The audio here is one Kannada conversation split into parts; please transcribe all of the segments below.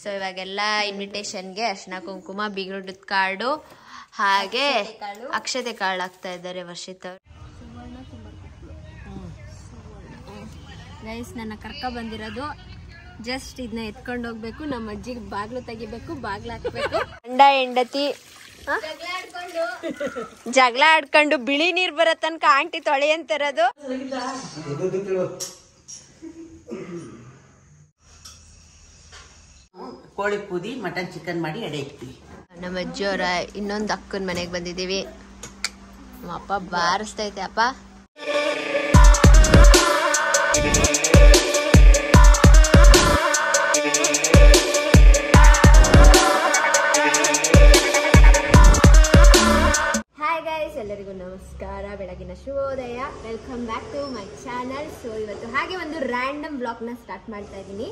ಸೊ ಇವಾಗೆಲ್ಲ ಇನ್ವಿಟೇಷನ್ಗೆ ಅರ್ಶಿನ ಕುಂಕುಮ ಬೀಗ್ರೂಟದ ಕಾರ್ಡು ಹಾಗೆ ಅಕ್ಷತೆ ಕಾರ್ಡ್ ಆಗ್ತಾ ಇದ್ದಾರೆ ವರ್ಷಿತ್ ಅವರು. ಗೈಸ್ ನನ್ನ ಕರ್ಕ ಬಂದಿರೋದು ಜಸ್ಟ್ ಇದನ್ನ ಎತ್ಕೊಂಡು ಹೋಗ್ಬೇಕು ನಮ್ಮ ಅಜ್ಜಿಗೆ ಬಾಗ್ಲು ತೆಗಿಬೇಕು ಬಾಗ್ಲು ಹಾಕ್ಬೇಕು. ಗಂಡ ಹೆಂಡತಿ? ಜಗಳ ಆಡ್ಕೊಂಡು ಬಿಳಿ ನೀರ್ ಬರೋ ತನಕ ಆಂಟಿ ತೊಳೆ ಅಂತಿರೋದು ಕೋಳಿ ಪೂದಿ ಮಟನ್ ಚಿಕನ್ ಮಾಡಿ ಎಡೆ ಇಕ್ತೀವಿ ನಮ್ಮ ಅಜ್ಜಿಯವರ ಇನ್ನೊಂದು ಅಕ್ಕನ ಮನೆಗೆ ಬಂದಿದ್ದೀವಿ. ನಮ್ಮ ಅಪ್ಪ ಬಾರಿಸ್ತೈತೆ ಅಪ್ಪ. ಎಲ್ಲರಿಗೂ ನಮಸ್ಕಾರ. ಬೆಳಗಿನ ಶುಭೋದಯ. Welcome back to my channel so ಇವತ್ತು ಹಾಗೆ ಒಂದು ರ್ಯಾಂಡಮ್ ಬ್ಲಾಗ್ನ ಸ್ಟಾರ್ಟ್ ಮಾಡ್ತಾ ಇದ್ದೀನಿ.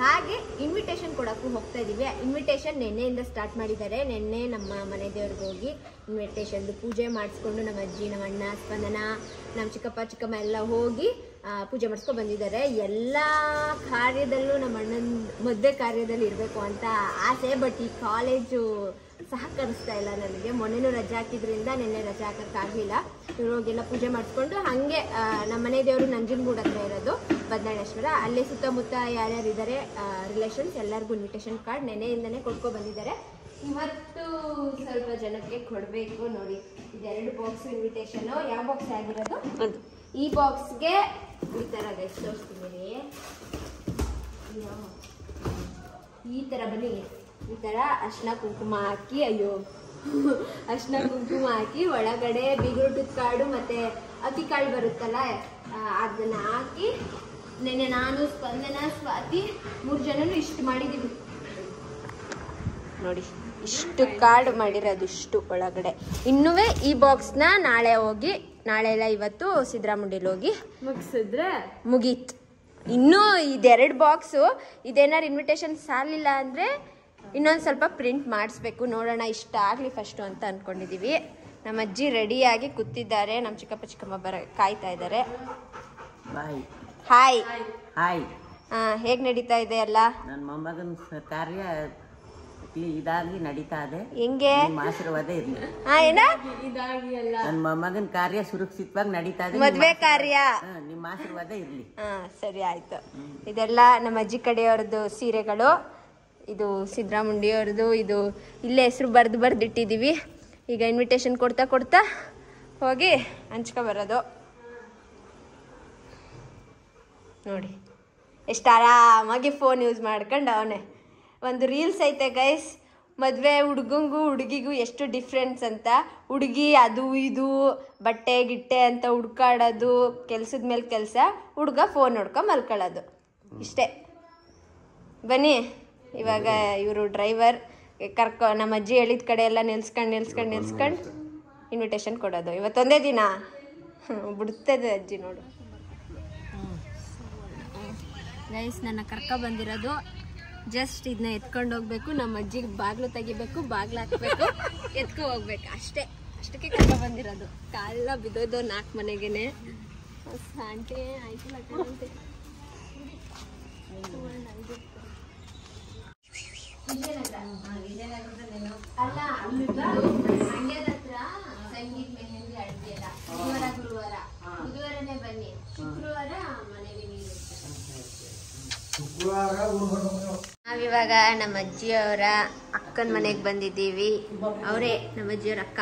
ಹಾಗೆ ಇನ್ವಿಟೇಷನ್ ಕೊಡೋಕ್ಕೂ ಹೋಗ್ತಾ ಇದ್ದೀವಿ ಇನ್ವಿಟೇಷನ್ ನಿನ್ನೆಯಿಂದ ಸ್ಟಾರ್ಟ್ ಮಾಡಿದ್ದಾರೆ. ನಿನ್ನೆ ನಮ್ಮ ಮನೆ ದೇವ್ರಿಗೆ ಹೋಗಿ ಇನ್ವಿಟೇಷನ್ದು ಪೂಜೆ ಮಾಡಿಸ್ಕೊಂಡು ನಮ್ಮ ಅಜ್ಜಿ, ನಮ್ಮ ಅಣ್ಣ, ಸ್ಪಂದನ, ನಮ್ಮ ಚಿಕ್ಕಪ್ಪ, ಚಿಕ್ಕಮ್ಮ ಎಲ್ಲ ಹೋಗಿ ಪೂಜೆ ಮಾಡಿಸ್ಕೊಂಡು ಬಂದಿದ್ದಾರೆ. ಎಲ್ಲ ಕಾರ್ಯದಲ್ಲೂ ನಮ್ಮ ಅಣ್ಣನ ಮದುವೆ ಕಾರ್ಯದಲ್ಲಿ ಇರಬೇಕು ಅಂತ ಆಸೆ ಬಟ್ ಈ ಕಾಲೇಜು ಸಹಕರಿಸ್ತಾ ಇಲ್ಲ ನನಗೆ. ಮೊನ್ನೆನೂ ರಜೆ ಹಾಕಿದ್ರಿಂದ ನಿನ್ನೆ ರಜೆ ಹಾಕೋಕ್ಕಾಗಲಿಲ್ಲ ಇವ್ರು ಹೋಗೆಲ್ಲ ಪೂಜೆ ಮಾಡಿಸ್ಕೊಂಡು ಹಾಗೆ ನಮ್ಮ ಮನೆ ದೇವರು ನಂಜನಗೂಡ ಹತ್ರ ಇರೋದು ಬದನಾಳೇಶ್ವರ. ಅಲ್ಲಿ ಸುತ್ತಮುತ್ತ ಯಾರ್ಯಾರು ಇದ್ದಾರೆ ರಿಲೇಷನ್ಸ್ ಎಲ್ಲರಿಗೂ ಇನ್ವಿಟೇಷನ್ ಕಾರ್ಡ್ ನೆನೆಯಿಂದನೇ ಕೊಟ್ಕೊ ಬಂದಿದ್ದಾರೆ. ಇವತ್ತು ಸ್ವಲ್ಪ ಜನಕ್ಕೆ ಕೊಡಬೇಕು ನೋಡಿ. ಇದೆರಡು ಬಾಕ್ಸ್ ಇನ್ವಿಟೇಷನ್ ಯಾವ ಬಾಕ್ಸ್ ಆಗಿರೋದು? ಈ ಬಾಕ್ಸ್ಗೆ ಈ ಥರ ಎಷ್ಟು ತೋರಿಸ್ತೀನಿ. ಈ ಥರ ಬನ್ನಿ. ಈ ಥರ ಅರ್ಶಿನ ಕುಂಕುಮ ಹಾಕಿ ಅಯ್ಯೋ ಅರ್ಶಿನ ಕುಂಕುಮ ಹಾಕಿ ಒಳಗಡೆ ಬಿಗುರುಟದ ಕಾಳು ಮತ್ತೆ ಅಕ್ಕಿ ಕಾಳು ಬರುತ್ತಲ್ಲ ಅದನ್ನ ಹಾಕಿ ನೆನ್ನೆ ನಾನು ಸ್ಪಂದನ ಸ್ವಾತಿ ಮೂರು ಜನನು ಇಷ್ಟು ಮಾಡಿದ್ದೀವಿ ನೋಡಿ ಇಷ್ಟು ಕಾರ್ಡ್ ಮಾಡಿರೋದು ಇಷ್ಟು ಒಳಗಡೆ. ಇನ್ನೂ ಈ ಬಾಕ್ಸ್ನ ನಾಳೆ ಹೋಗಿ ನಾಳೆ ಎಲ್ಲ ಇವತ್ತು ಸಿದ್ದರಾಮುಂಡಿಲಿ ಹೋಗಿ ಮುಗಿಸಿದ್ರೆ? ಮುಗೀತು. ಇನ್ನೂ ಇದೆರಡು ಬಾಕ್ಸು ಇದೇನಾರು ಇನ್ವಿಟೇಷನ್ ಸಾಲಿಲ್ಲ ಅಂದರೆ ಇನ್ನೊಂದು ಸ್ವಲ್ಪ ಪ್ರಿಂಟ್ ಮಾಡಿಸ್ಬೇಕು. ನೋಡೋಣ ಇಷ್ಟ ಆಗಲಿ ಫಸ್ಟು ಅಂತ ಅಂದ್ಕೊಂಡಿದ್ದೀವಿ ನಮ್ಮ ಅಜ್ಜಿ ರೆಡಿಯಾಗಿ ಕೂತಿದ್ದಾರೆ. ನಮ್ಮ ಚಿಕ್ಕಪ್ಪ ಚಿಕ್ಕಮ್ಮ ಬರ ಕಾಯ್ತಾ ಇದ್ದಾರೆ. ಹಾಯ್ ಹಾಯ್ ಹಾಯ್ ಹೇಗೆ ನಡೀತಾ ಇದೆ ಎಲ್ಲ? ನನ್ನ ಮೊಮ್ಮಗನ ಕಾರ್ಯ ಇದಾಗಿ ನಡೀತಾ ಇದೆ. ಹೆಂಗೆ? ನಿಮ್ಮ ಆಶೀರ್ವಾದ ಇರಲಿ. ಹಾ ಏನ? ನನ್ನ ಮೊಮ್ಮಗನ ಕಾರ್ಯ ಸುರಕ್ಷಿತವಾಗಿ ನಡೀತಾ ಇದೆ. ಮದುವೆ ಕಾರ್ಯ? ನಿಮ್ಮ ಆಶೀರ್ವಾದ ಇರಲಿ. ಹಾ ಸರಿ ಆಯ್ತು. ಇದೆಲ್ಲ ನಮ್ಮ ಅಜ್ಜಿ ಕಡೆಯವ್ರದ್ದು ಸೀರೆಗಳು. ಇದು ಸಿದ್ದರಾಮುಂಡಿಯವ್ರದ್ದು ಇದು ಇಲ್ಲೇ ಹೆಸರು ಬರೆದು ಬರೆದಿಟ್ಟಿದ್ದೀವಿ. ಈಗ ಇನ್ವಿಟೇಷನ್ ಕೊಡ್ತಾ ಕೊಡ್ತಾ ಹೋಗಿ ಹಂಚ್ಕೊ ಬರೋದು. ನೋಡಿ, ಎಷ್ಟು ಆರಾಮಾಗಿ ಫೋನ್ ಯೂಸ್ ಮಾಡ್ಕೊಂಡು ಅವನೇ. ಒಂದು ರೀಲ್ಸ್ ಐತೆ ಗೈಸ್ ಮದುವೆ ಹುಡುಗಂಗೂ ಹುಡುಗಿಗೂ ಎಷ್ಟು ಡಿಫ್ರೆನ್ಸ್ ಅಂತ. ಹುಡುಗಿ ಅದು ಇದು, ಬಟ್ಟೆ ಗಿಟ್ಟೆ ಅಂತ ಹುಡ್ಕಾಡೋದು, ಕೆಲ್ಸದ ಮೇಲೆ ಕೆಲಸ, ಹುಡುಗ ಫೋನ್ ನೋಡ್ಕೊಂಡು ಮಲ್ಕೊಳ್ಳೋದು. ಇಷ್ಟೇ. ಬನ್ನಿ. ಇವಾಗ ಇವರು ಡ್ರೈವರ್ ಕರ್ಕೊ, ನಮ್ಮ ಅಜ್ಜಿ ಹೇಳಿದ ಕಡೆ ಎಲ್ಲ ನಿಲ್ಸ್ಕೊಂಡು ನಿಲ್ಸ್ಕೊಂಡು ನಿಲ್ಸ್ಕೊಂಡು ಇನ್ವಿಟೇಷನ್ ಕೊಡೋದು. ಇವತ್ತೊಂದೇ ದಿನ. ಬಿಡ್ತದೆ ಅಜ್ಜಿ ನೋಡು. ಗೈಸ್ ನನ್ನ ಕರ್ಕ ಬಂದಿರೋದು. ಜಸ್ಟ್ ಇದನ್ನ ಎತ್ಕೊಂಡು ಹೋಗ್ಬೇಕು. ನಮ್ಮ ಅಜ್ಜಿಗೆ ಬಾಗ್ಲು ತೆಗಿಬೇಕು, ಬಾಗ್ಲು ಹಾಕ್ಬೇಕು. ಎತ್ಕೊ ಹೋಗ್ಬೇಕು. ಅಷ್ಟೇ. ಅಷ್ಟಕ್ಕೆ ಕರ್ಕ ಬಂದಿರೋದು. ಕಾಲ ಬಿದ್ದೋದು ನಾಲ್ಕು ಮನೆಗೇನೆ. ಆಂಟಿ ಆಯ್ತು ಕಣಂತೆ ಅಲ್ಲ ಮಂಡ್ಯದ ಹತ್ರ ಸಂಗೀತ್ ಮೆಹಂದಿ ಅಡ್ಗೆಲ್ಲ ಗುರುವಾರ ಗುರುವಾರ ಬುಧವಾರನೇ ಬನ್ನಿ ಶುಕ್ರವಾರ ಮನೆಗೆ ನೀವು ನಾವಿವಾಗ ನಮ್ಮ ಅಜ್ಜಿಯವರ ಅಕ್ಕನ ಮನೆಗೆ ಬಂದಿದ್ದೀವಿ. ಅವರೇ ನಮ್ಮ ಅಜ್ಜಿಯವ್ರ ಅಕ್ಕ.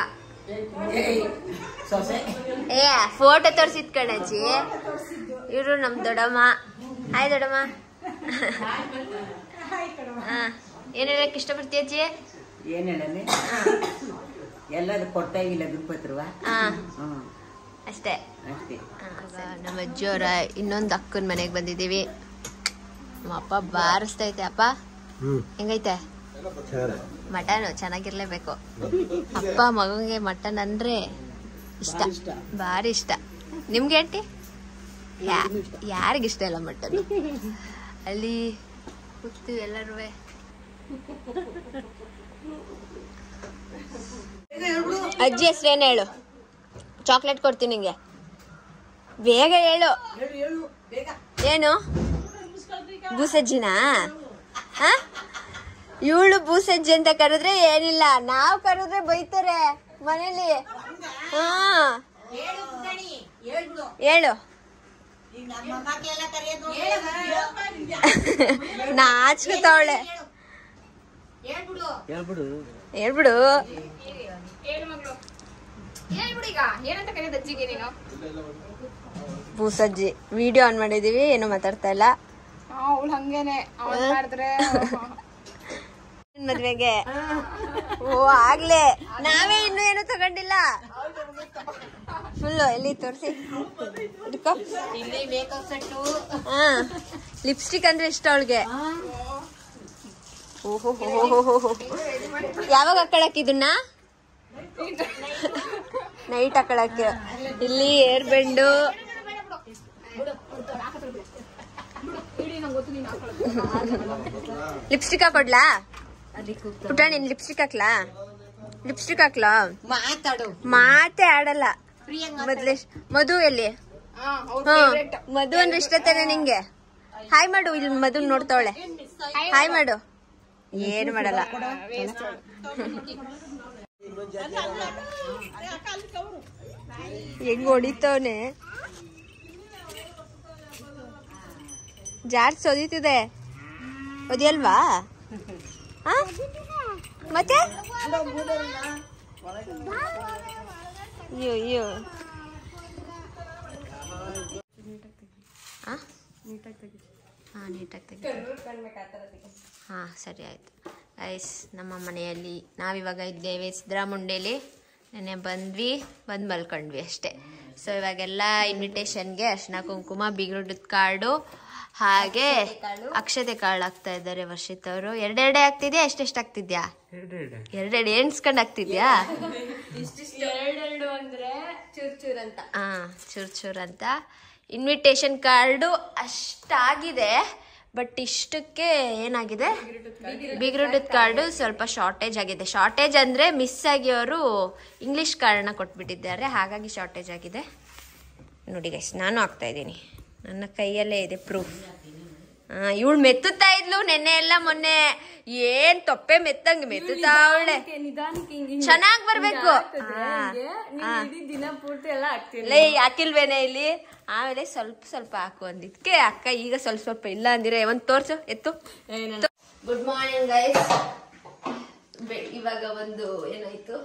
ಏ ಫೋಟೋ ತೋರಿಸಿದ್ ಕಣಜ್ಜಿ. ಇವರು ನಮ್ಮ ದೊಡ್ಡಮ್ಮ. ಹಾಯ್ ದೊಡ್ಡಮ್ಮ. ಹಾ ಏನ್ ಇಷ್ಟಪಡ್ತೀಯ ಅಜ್ಜಿ? ಏನ್ ಹೇಳಲಿ? ಎಲ್ಲರೂ ಕೊಡ್ತಾ ಇಲ್ಲ ಹಾ. ಅಷ್ಟೇ. ನಮ್ಮ ಅಜ್ಜಿಯವರ ಇನ್ನೊಂದು ಅಕ್ಕನ ಮನೆಗೆ ಬಂದಿದ್ದೀವಿ. ನಮ್ಮ ಅಪ್ಪ ಬಾರಿಸ್ತೈತೆ ಅಪ್ಪ. ಹೆಂಗೈತೆ? ಮಟನ್ ಚೆನ್ನಾಗಿರ್ಲೇಬೇಕು. ಅಪ್ಪ ಮಗನಿಗೆ ಮಟನ್ ಅಂದ್ರೆ ಇಷ್ಟ. ಭಾರಿ ಇಷ್ಟ. ನಿಮ್ಗೆ ಆಂಟಿ? ಯಾರಿಗಿಷ್ಟ ಇಲ್ಲ ಮಟನ್? ಅಲ್ಲಿ ಕೂತೀವಿ ಎಲ್ಲರೂ ಅಜ್ಜಿ ಹೆಸ್ರೇನು ಹೇಳು? ಚಾಕ್ಲೇಟ್ ಕೊಡ್ತೀನಿ ನಿಂಗೆ. ಬೇಗ ಹೇಳು. ಏನು? ಬೂಸಜ್ಜಿನಾ ಹಾ? ಇವಳು ಭೂಸಜ್ಜಿ ಅಂತ ಕರೆದ್ರೆ ಏನಿಲ್ಲ. ನಾವ್ ಕರೆದ್ರೆ ಬೈತಾರೆ ಮನೇಲಿ. ಹಾ. ಹೇಳು ನಾಚ್ಕೊತಾವಳೆ ಹೇಳ್ಬಿಡು. ಭೂಸಜ್ಜಿ ಬೂಸಜ್ಜಿ ವಿಡಿಯೋ ಆನ್ ಮಾಡಿದೀವಿ ಏನು ಮಾತಾಡ್ತಾ ಇಲ್ಲ. ಅವಳು ಹಂಗೇನೆ ಅವಳು ಮಾಡಿದ್ರೆ ಮದ್ವೆಗೆ? ಓ ಆಗ್ಲೇ. ನಾವೇ ಇನ್ನು ಏನು ತಗೊಂಡಿಲ್ಲ. ಫುಲ್ಲು ಎಲ್ಲಿ ತೋರಿಸಿ? ಹಾ. ಲಿಪ್ಸ್ಟಿಕ್ ಅಂದ್ರೆ ಇಷ್ಟ ಅವಳಿಗೆ. ಓಹೋ ಯಾವಾಗ ಹಾಕೊಳಕ್ ಇದನ್ನ? ನೈಟ್ ಹಾಕೊಳಕ್ಕೆ. ಇಲ್ಲಿ ಏರ್ ಬೆಂಡು. ಲಿಪ್ಸ್ಟಿಕ್ ಹಾಕೊಡ್ಲಾ? ಪುಟ್ಟ ನೀನ್ ಲಿಪ್ಸ್ಟಿಕ್ ಹಾಕ್ಲಾ? ಲಿಪ್ಸ್ಟಿಕ್ ಹಾಕ್ಲಾ? ಮಾತಾಡು. ಮಾತೇ ಆಡಲ್ಲ. ಮೊದ್ಲೇ ಮಧು ಎಲ್ಲಿ? ಮಧು ಅಂದ್ರೆ ಇಷ್ಟ ತಾನೆ ನಿಂಗೆ? ಹಾಯ್ ಮಾಡು ಇಲ್ಲಿ ಮಧು ನೋಡ್ತಾವಳೆ. ಹಾಯ್ ಮಾಡು. ಏನ್ ಮಾಡಲ್ಲ. ಹೆಂಗ್ ಹೊಡಿತವನೆ? ಜಾರ್ ಸೊದಿತಿದೆ. ಒದಿಯಲ್ವಾ? ಮತ್ತೆ? ಅಯ್ಯೋ ಅಯ್ಯೋ. ಹಾಂ? ನೀಟಾಗಿ ಹಾಂ, ಸರಿ ಆಯಿತು. ಐಸ್ ನಮ್ಮ ಮನೆಯಲ್ಲಿ ನಾವಿವಾಗ ಇದ್ದೇವೆ ಸಿದ್ದರಾಮುಂಡೇಲಿ ನೆನೆ ಬಂದ್ವಿ, ಬಂದು ಮಲ್ಕೊಂಡ್ವಿ ಅಷ್ಟೇ. ಸೊ ಇವಾಗೆಲ್ಲ ಇನ್ವಿಟೇಷನ್ಗೆ ಅರ್ಶಿನ ಕುಂಕುಮ ಬೀಗ್ರುಡ್ದ ಕಾರ್ಡು ಹಾಗೆ ಅಕ್ಷತೆ ಕಾಳು. ಆಗ್ತಾ ಇದ್ದಾರೆ ವರ್ಷಿತ್ ಅವರು. ಎರಡೆರಡೆ ಆಗ್ತಿದ್ಯಾ? ಎಷ್ಟೆಷ್ಟು ಆಗ್ತಿದ್ಯಾ? ಎರಡೆರಡು. ಎಣ್ಸ್ಕೊಂಡು ಆಗ್ತಿದ್ಯಾ? ಎರಡೆರಡು ಅಂದ್ರೆ ಚೂರ್ ಚೂರ್ ಅಂತ. ಹಾ ಚೂರ್ ಚೂರ್ ಅಂತ. ಇನ್ವಿಟೇಷನ್ ಕಾರ್ಡು ಅಷ್ಟಾಗಿದೆ ಬಟ್ ಇಷ್ಟಕ್ಕೆ ಏನಾಗಿದೆ? ಬೀಗ್ರೂಟದ ಕಾರ್ಡು. ಸ್ವಲ್ಪ ಶಾರ್ಟೇಜ್ ಆಗಿದೆ. ಶಾರ್ಟೇಜ್ ಅಂದ್ರೆ ಮಿಸ್ ಆಗಿ ಅವರು ಇಂಗ್ಲಿಷ್ ಕಾರ್ಡನ್ನ ಕೊಟ್ಬಿಟ್ಟಿದ್ದಾರೆ. ಹಾಗಾಗಿ ಶಾರ್ಟೇಜ್ ಆಗಿದೆ. ನೋಡಿ ಗೈಸ್ ನಾನು ಆಗ್ತಾ ಇದ್ದೀನಿ. ನನ್ನ ಕೈಯಲ್ಲೇ ಇದೆ ಪ್ರೂಫ್ ಇವಳು ಮೆತ್ತುತ್ತಾ ಇದ್ಲು ನೆನ್ನೆ ಎಲ್ಲ ಮೊನ್ನೆ ಏನ್ ತೊಪ್ಪೆ ಮೆತ್ತಂಗ್ ಮೆತ್ತುತ್ತಾ ಅವಳೆ. ಚೆನ್ನಾಗ್ ಬರ್ಬೇಕು. ಲೇ ಹಾಕಿಲ್ವೇನೆ ಇಲ್ಲಿ? ಆಮೇಲೆ ಸ್ವಲ್ಪ ಸ್ವಲ್ಪ ಹಾಕು ಅಂದಿದ್ಕೆ ಅಕ್ಕ ಈಗ ಸ್ವಲ್ಪ ಸ್ವಲ್ಪ ಇಲ್ಲ ಅಂದಿರ. ಒಂದ್ ತೋರ್ಸು ಎತ್ತು. ಗುಡ್ ಮಾರ್ನಿಂಗ್ ಗೈಸ್ ಇವಾಗ ಒಂದು ಏನಾಯ್ತು?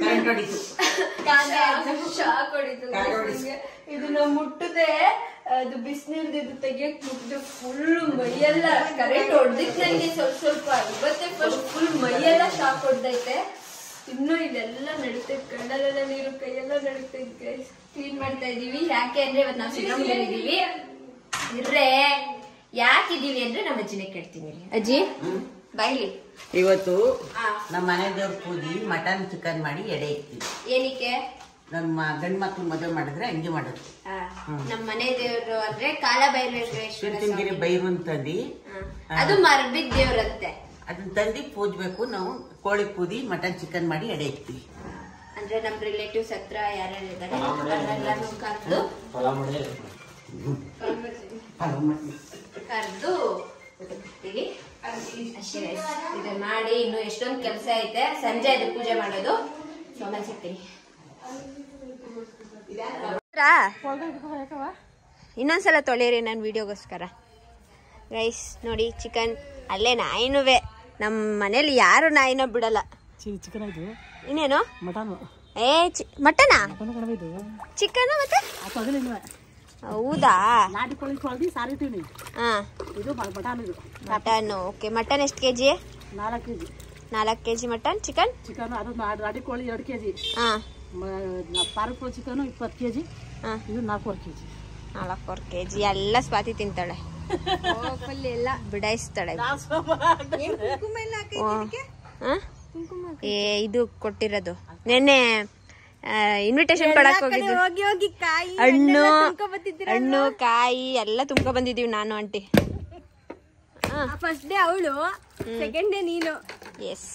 ಕರೆಂಟ್ ಹೊಡಿತು ಶಾಕ್ ಹೊಡಿತು ನಿಮ್ಗೆ. ಇದನ್ನ ಮುಟ್ಟದೆ ಅದು ಬಿಸಿನೀರ್ದು ಇದು ತೆಗಿಯಕ್ ಮುಟ್ಟದೆ ಫುಲ್ ಮೈಯೆಲ್ಲ ಕರೆಂಟ್ ಹೊಡ್ದಿಕ್ ನಂಗೆ ಸ್ವಲ್ಪ ಸ್ವಲ್ಪ. ಇವತ್ತೆ ಫಸ್ಟ್ ಫುಲ್ ಮೈಯೆಲ್ಲ ಶಾಕ್ ಹೊಡ್ದೈತೆ ಇನ್ನು ಇದೆಲ್ಲ ನಡೀತೈತೆ. ಕಣ್ಣಲ್ಲೆಲ್ಲ ನೀರು ಕೈಯೆಲ್ಲ ನಡೀತೈತೆ. ಕ್ಲೀನ್ ಮಾಡ್ತಾ ಇದೀವಿ ಯಾಕೆ ಅಂದ್ರೆ ಇವತ್ತು ನಾವು ಶ್ರೀರಾಮದಲ್ಲಿ ಇದೀವಿ ಇರ್ರೆ ಯಾಕಿದೀವಿ ಅಂದ್ರೆ ನಮ್ಮ ಅಜ್ಜಿನೇ ಕೇಳ್ತೀನಿ. ಅಜ್ಜಿ? ಬಾಯ್ಲಿ ಇವತ್ತು ನಮ್ಮ ಮನೆ ದೇವ್ರ ಪೂಜಿ ಮಟನ್ ಚಿಕನ್ ಮಾಡಿ ಎಡೆ ಇಕ್ತೀವಿ ಏನಕ್ಕೆ? ನಮ್ಮ ಗಂಡ್ ಮಕ್ಳು ಮದುವೆ ಮಾಡಿದ್ರೆ ಹಂಗೆ ಮಾಡೋದು. ನಮ್ಮ ಮನೆ ದೇವರು ಅಂದ್ರೆ ಕಾಲಭೈರವೇಶ್ವರ. ಬೈರು ತಂದಿ. ಅದು ಮರಬಿದ್ ದೇವ್ರಂತೆ. ಅದನ್ನ ತಂದಿ ಪೂಜ್ಬೇಕು ನಾವು ಕೋಳಿ ಪೂದಿ ಮಟನ್ ಚಿಕನ್ ಮಾಡಿ ಎಡೆ ಇಕ್ತೀವಿ ಅಂದ್ರೆ ನಮ್ ರಿಲೇಟಿವ್ಸ್ ಹತ್ರ ಯಾರ್ಯಾರು ಇದ್ದಾರೆ ಕರೆದು. ಕರ್ದು. ಅಷ್ಟೇ guys. ಇದನ್ನ ಮಾಡಿ ಇನ್ನು ಎಷ್ಟೊಂದು ಕೆಲಸ ಐತೆ. ಸಂಜೆ ಅದು ಪೂಜೆ ಮಾಡೋದು. ಸೋಮನ್ ಸಿಗ್ತೀನಿ. ಇನ್ನೊಂದ್ಸಲ ತೊಳೆಯಿರಿ ನನ್ನ ವಿಡಿಯೋಗೋಸ್ಕರ. ರೈಸ್ ನೋಡಿ ಚಿಕನ್. ಅಲ್ಲೇ ನಾಯಿನುವೆ. ನಮ್ಮ ಮನೇಲಿ ಯಾರು ನಾಯಿನೋ ಬಿಡಲ್ಲ. ಚಿಕನ್ ಇನ್ನೇನು? ಮಟನ್. ಏ ಚಿ ಮಟನಾ? ಚಿಕನ್ ಮತ್ತೆ? ಹೌದಾ? ನಾಟಿ ಕೋಳಿ ತೊಳೆದು ಸಾರಿಟ್ಟಿವಿ ಹಾ. ಇದು ಮಟನ್ ಇದು. ಮಟನ್ ಓಕೆ ಮಟನ್ ಎಷ್ಟು ಕೆ ಜಿ ನಾಲ್ಕು ಕೆ ಜಿ ನಾಲ್ಕು K G mutton chicken chicken ಅದು ನಾಟಿ ಕೋಳಿ ಎರಡು ಕೆ ಜಿ ಹಾಂ ಪಾರಕ್ ಕೋಳಿ ಚಿಕನ್ ಇಪ್ಪತ್ತು ಕೆ ಜಿ ಹಾಂ. ಇದು ನಾಲ್ಕೂವರೆ ಕೆ ಜಿ ನಾಲ್ಕೂವರೆ ಕೆ ಜಿ ಎಲ್ಲ ಸ್ವಾತಿ ತಿಂತಾಳೆ. ಎಲ್ಲ ಬಿಡಾಯಿಸ್ತಾಳೆ. ಓ. ಹಾ? ಏ ಇದು ಕೊಟ್ಟಿರೋದು. ನೆನ್ನೆ ಇನ್ವಿಟೇಷನ್ ಕೊಡಕ್ ಹೋಗಿದ್ದು. ಹೋಗಿ ಹೋಗಿ ಕಾಯಿ ಹಣ್ಣು ಹಣ್ಣು ಕಾಯಿ ಎಲ್ಲ ತುಂಬ್ಕೊ ಬಂದಿದೀವಿ ನಾನು ಆಂಟಿ. ಫಸ್ಟ್ ಡೇ ಅವಳು ಸೆಕೆಂಡ್ ಡೇ ನೀನು. ಎಸ್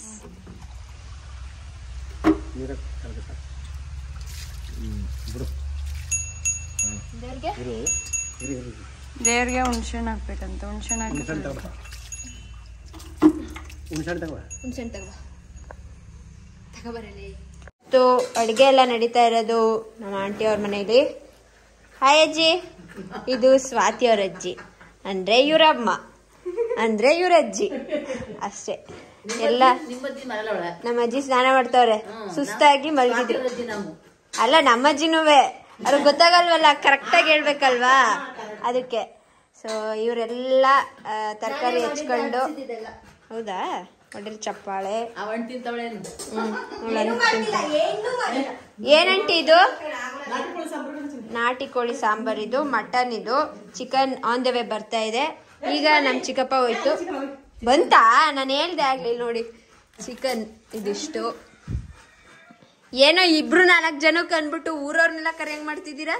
ದೇವ್ರಿಗೆ? ಹುಣ್ಸೆಹಣ್ಣು ಹಾಕ್ಬೇಕಂತ ಹುಣ್ಸೆಹಣ್ಣು ಹಾಕಿ ಹುಣ್ಸೆಹಣ್ಣು ತಗೋ ಹುಣ್ಸೆಹಣ್ಣು ತಗೋ ತಗೋಬರಲಿ ಮತ್ತು ಅಡುಗೆ ಎಲ್ಲ ನಡೀತಾ ಇರೋದು ನಮ್ಮ ಆಂಟಿ ಅವ್ರ ಮನೇಲಿ ಹಾಯ್ ಅಜ್ಜಿ. ಇದು ಸ್ವಾತಿ ಅವ್ರ ಅಜ್ಜಿ. ಅಂದ್ರೆ ಇವರಮ್ಮ ಅಂದ್ರೆ ಇವ್ರ ಅಜ್ಜಿ ಅಷ್ಟೇ ಎಲ್ಲ ನಮ್ಮ ಅಜ್ಜಿ ಸ್ನಾನ ಮಾಡ್ತಾವ್ರೆ. ಸುಸ್ತಾಗಿ ಮಲಗಿದ್ರು. ಅಲ್ಲ ನಮ್ಮ ಅಜ್ಜಿನೂವೆ. ಅವ್ರಿಗೆ ಗೊತ್ತಾಗಲ್ವಲ್ಲ ಕರೆಕ್ಟಾಗಿ ಹೇಳ್ಬೇಕಲ್ವಾ? ಅದಕ್ಕೆ. ಸೊ ಇವರೆಲ್ಲ ತರಕಾರಿ ಹೆಚ್ಕೊಂಡು ಹೌದಾ? ಒಳ್ಳೆ ಚಪ್ಪಾಳೆ. ಏನಂಟಿ ಇದು? ನಾಟಿ ಕೋಳಿ ಸಾಂಬಾರ್ ಇದು ಮಟನ್ ಇದು. ಚಿಕನ್ ಆನ್ ದ ವೇ ಬರ್ತಾ ಇದೆ. ಈಗ ನಮ್ ಚಿಕ್ಕಪ್ಪ ಹೋಯ್ತು. ಬಂತಾ? ನಾನು ಹೇಳ್ದೆ ಆಗ್ಲಿಲ್ಲ ನೋಡಿ. ಚಿಕನ್ ಇದಿಷ್ಟು. ಏನೋ ಇಬ್ರು ನಾಲ್ಕು ಜನಕ್ಕೆ ಅನ್ಬಿಟ್ಟು ಊರವ್ರನ್ನೆಲ್ಲ ಕರೆಯಂಗ್ ಮಾಡ್ತಿದ್ದೀರಾ?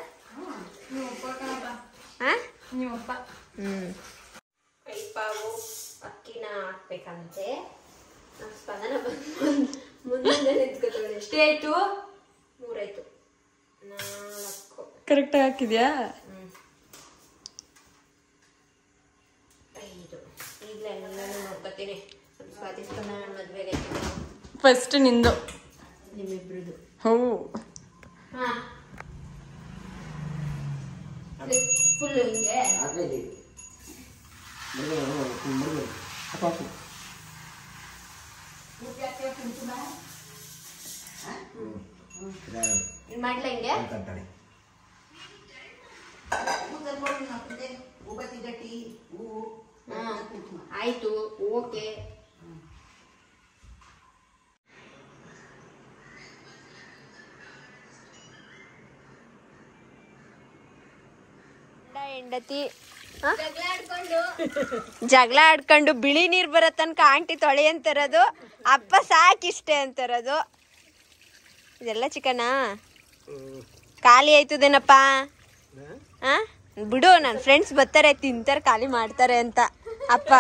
ಆ? ಹ್ಮ್. ಕೈಪಾವು ಅಕ್ಕಿನ ಹಾಕ್ಬೇಕಂತೆ. ಸ್ಪಂದನ ಬಂದು ಮುಂದೆ ನಿಂತ್ಕೊತಾಳೆ ಎಷ್ಟೇ ಆಯ್ತು ಮೂರಾಯ್ತು. ನಾಲ್ಕು. ಕರೆಕ್ಟಾಗಿ ಹಾಕಿದ್ಯಾ? ಐದು. ಈಗಲೇ ಎಲ್ಲಾನು ನೋಡ್ಕೊತೀನಿ. ಸ್ವಾತಿ ಸ್ಪಂದನ ಮದ್ವೆಗೆ. ಫಸ್ಟ್ ನಿಂದು. ನಿಮ್ಮಿಬ್ರದ್ದು ಹೋ. ಹಾ. ಫುಲ್ ಹಿಂಗೆ. ಇದು ಮಾಡ್ಲ ಹಿಂಗೆ. ಆಯ್ತು ಓಕೆ ಹೆಂಡತಿ ಜಗಳ ಆಡ್ಕೊಂಡು ಬಿಳಿ ನೀರು ಬರೋ ತನಕ ಆಂಟಿ ತೊಳೆ ಅಂತಿರೋದು, ಅಪ್ಪ ಸಾಕಿಷ್ಟೆ ಅಂತಿರೋದು. ಇದೆಲ್ಲ ಚಿಕನಾ ಖಾಲಿ ಆಯ್ತದೇನಪ್ಪ ಆ? ಬಿಡು ನನ್ನ ಫ್ರೆಂಡ್ಸ್ ಬರ್ತಾರೆ, ತಿಂತಾರೆ, ಖಾಲಿ ಮಾಡ್ತಾರೆ ಅಂತ. ಅಪ್ಪ,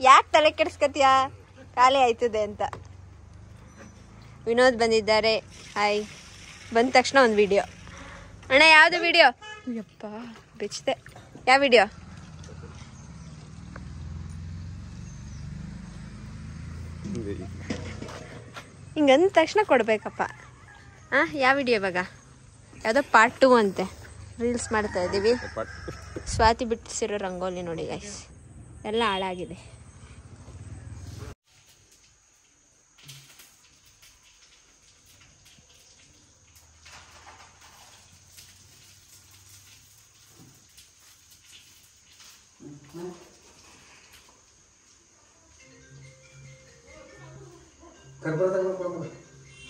ಯಾಕೆ ತಲೆ ಕೆಡಿಸ್ಕತಿಯಾ? ಖಾಲಿ ಆಯ್ತದೆ ಅಂತ. ವಿನೋದ್ ಬಂದಿದ್ದಾರೆ. ಹಾಯ್ ಬಂದ ತಕ್ಷಣ ಒಂದು ವಿಡಿಯೋ ಅಣ್ಣ, ಯಾವುದು ವಿಡಿಯೋ ಯಪ್ಪ, ಬೆಚ್ಚಿದೆ. ಯಾವ ವಿಡಿಯೋ ಹಿಂಗಂದ ತಕ್ಷಣ ಕೊಡ್ಬೇಕಪ್ಪ. ಆ ಯಾವ ವಿಡಿಯೋ ಇವಾಗ? ಯಾವುದೋ ಪಾರ್ಟ್ ಟೂ ಅಂತೆ. ರೀಲ್ಸ್ ಮಾಡ್ತಾ ಇದ್ದೀವಿ ಸ್ವಾತಿ ಬಿಟ್ಟಿಸಿರೋ ರಂಗೋಲಿ ನೋಡಿ ಗೈಸ್ ಎಲ್ಲ ಹಾಳಾಗಿದೆ.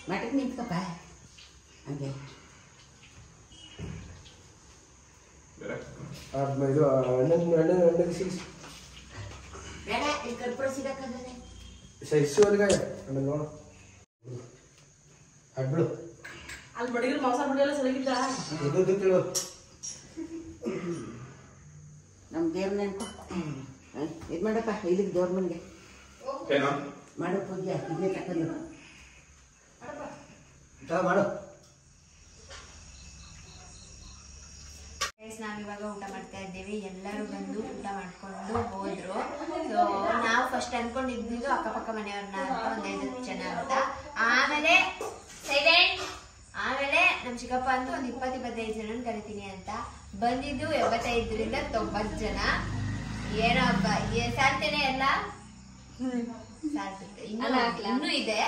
ಮಟಕ್ ನಿಂತ್ಕಪ್ಪ ಹಂಗೆ ಇದು ಅಣ್ಣನ ಅಣ್ಣನ ಅಣ್ಣನ ಸಿಕ್ಸ್ ಬೇಡ ಇಲ್ಲಿ ಕರ್ಪೂರ ಸಿಗಕ್ಕಂದ್ರೆ ಸೈಸು ಅಲ್ಲಿಗೆ ಅಣ್ಣ ನೋಡು ಅಡ್ಬಿಡು ಅಲ್ಲಿ ಬಡಿಗಿರ್ ಮಾಂಸ ಬಿಡಿಯಲ್ಲ ಸಲಗಿದ್ದ ಇದು ತಿಳು ನಮ್ಮ ದೇವ್ರ ನೆನ್ಕೊ ಇದು ಮಾಡಪ್ಪ ಇಲ್ಲಿಗೆ ದೇವ್ರ ಮನೆಗೆ. ಮಾಡೋ ಪೂಜೆ ಇದನ್ನೇ ತಕೊಂಡು ಮಾಡು ನಾವಿವಾಗ ಊಟ ಮಾಡ್ತಾ ಇದ್ದೀವಿ. ಎಲ್ಲರೂ ಬಂದು ಊಟ ಮಾಡ್ಕೊಂಡು ಹೋದ್ರು. ಸೊ ನಾವು ಫಸ್ಟ್ ಅನ್ಕೊಂಡಿದ್ದು ಅಕ್ಕಪಕ್ಕ ಮನೆಯವ್ರನ್ನ ಅಂತ ಒಂದ್ ಐದು ಜನ ಅಂತ. ಆಮೇಲೆ ಸೈಲೆಂಟ್ ಆಮೇಲೆ ನಮ್ ಚಿಕ್ಕಪ್ಪ ಅಂತೂ ಒಂದ್ ಇಪ್ಪತ್ ಇಪ್ಪತ್ತೈದು ಜನ ಕರಿತೀನಿ ಅಂತ. ಬಂದಿದ್ದು ಎಂಬತ್ತೈದರಿಂದ ತೊಂಬತ್ತು ಜನ. ಏನೋ ಹಬ್ಬ ಏ- ಸಾಲ್ತೇನೆ. ಎಲ್ಲ ಇನ್ನೂ ಇದೆ.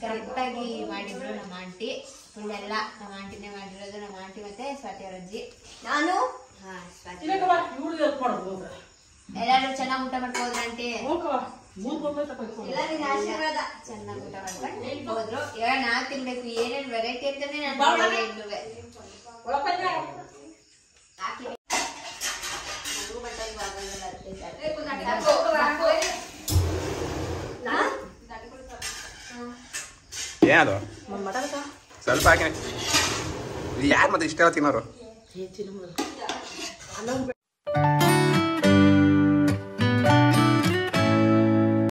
ಕರೆಕ್ಟಾಗಿ ಮಾಡಿದ್ರು ನಮ್ಮ ಆಂಟಿ. ಫುಲ್ ಎಲ್ಲ ನಮ್ಮ ಆಂಟಿನೇ ಮಾಡಿರೋದು ನಮ್ಮ ಆಂಟಿ ಮತ್ತೆ ಸ್ವಾತಿ ಅವರಜ್ಜಿ ಅಜ್ಜಿ. ನಾನು? ಎಲ್ಲರೂ ಚೆನ್ನಾಗಿ ಊಟ ಮಾಡ್ಕೋದ್ರ ಆಂಟಿ? ಎಲ್ಲರಿಗೂ ಆಶೀರ್ವಾದ. ಚೆನ್ನಾಗಿ ಊಟ ಮಾಡ್ಕೊಂಡು ಹೋದ್ರು ಇವಾಗ ನಾವು ತಿನ್ಬೇಕು ಏನೇನು ವೆರೈಟಿ ಅಂತಾನೆ ನಾನು ಏನದು ಸ್ವಲ್ಪ ಹಾಕಿ. ಯಾರು ಮತ್ತೆ ಇಷ್ಟ ತಿನ್ನೋರು?